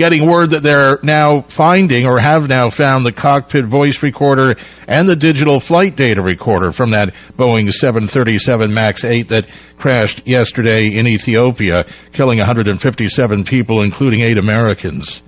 getting word that they're now finding or have now found the cockpit voice recorder and the digital flight data recorder from that Boeing 737 MAX 8 that crashed yesterday in Ethiopia, killing 157 people, including eight Americans.